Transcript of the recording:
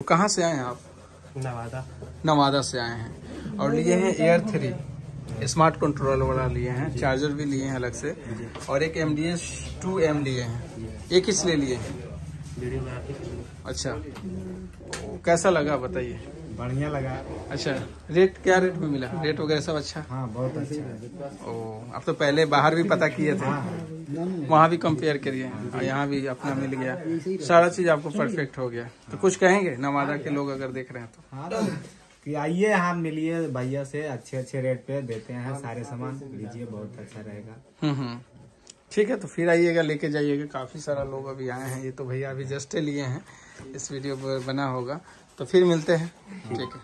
तो कहाँ से आए हैं आप? नवादा। नवादा से आए हैं। और लिए हैं एयर थ्री स्मार्ट कंट्रोल वाला लिए हैं। चार्जर भी लिए हैं अलग से। और एक M D S two M लिए हैं। ये किस लिए लिए हैं। अच्छा। कैसा लगा बताइए? बढ़िया लगा। अच्छा। रेट क्या रेट में मिला? रेट वगैरह सब अच्छा? हाँ बहुत अच्छा। ओ अब तो पहले बाहर भी पता किए थे। वहाँ भी कंपेयर करिए। और यहाँ भी अपना मिल गया। सारा चीज़ आपको परफेक्ट हो गया। तो कुछ कहेंगे? नवादा के लोग अगर देख रहे हैं तो। हाँ तो कि आइए यहाँ मिलिए भैया से अच्छे अच्छे रेट पे देते हैं सारे सामान। लीजिए बहुत अच्छा रहेगा। हम्म हम्म। ठीक है तो फिर आइएगा लेके जाइएगा। काफ़ी सारा लोग अभी आए हैं। ये तो भैया अभी जस्ट लिए हैं। इस वीडियो पर बना होगा। तो फिर मिलते हैं। ठीक है।